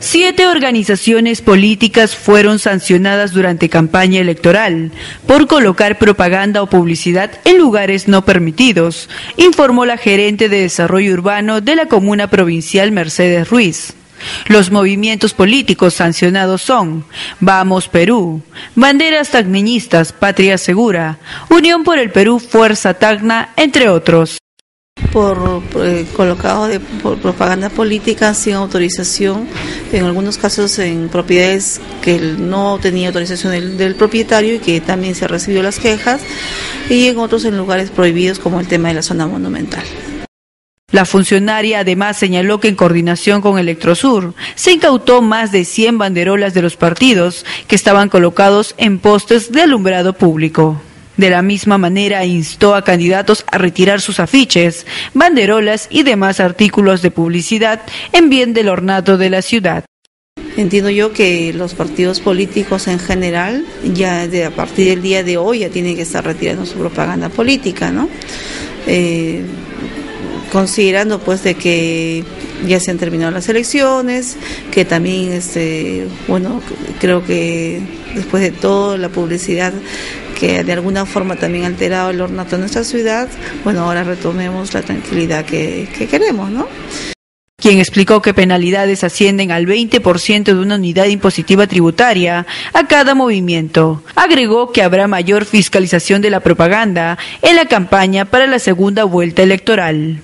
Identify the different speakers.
Speaker 1: Siete organizaciones políticas fueron sancionadas durante campaña electoral por colocar propaganda o publicidad en lugares no permitidos, informó la gerente de desarrollo urbano de la comuna provincial Mercedes Ruiz. Los movimientos políticos sancionados son Vamos Perú, Banderas Tacneñistas, Patria Segura, Unión por el Perú, Fuerza Tacna, entre otros
Speaker 2: por, eh, colocado de por propaganda política sin autorización, en algunos casos en propiedades que no tenía autorización del, del, propietario y que también se recibió las quejas, y en otros en lugares prohibidos como el tema de la zona monumental.
Speaker 1: La funcionaria además señaló que en coordinación con Electrosur se incautó más de 100 banderolas de los partidos que estaban colocados en postes de alumbrado público. De la misma manera instó a candidatos a retirar sus afiches, banderolas y demás artículos de publicidad en bien del ornato de la ciudad.
Speaker 2: Entiendo yo que los partidos políticos en general ya de, a partir del día de hoy ya tienen que estar retirando su propaganda política, ¿no? Eh, considerando pues de que ya se han terminado las elecciones, que también este bueno, creo que después de todo la publicidad que de alguna forma también ha alterado el ornato de nuestra ciudad, bueno, ahora retomemos la tranquilidad que, que queremos, ¿no?
Speaker 1: quien explicó que penalidades ascienden al 20% de una unidad impositiva tributaria a cada movimiento. Agregó que habrá mayor fiscalización de la propaganda en la campaña para la segunda vuelta electoral.